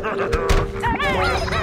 Ha ha ha!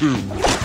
Hmm.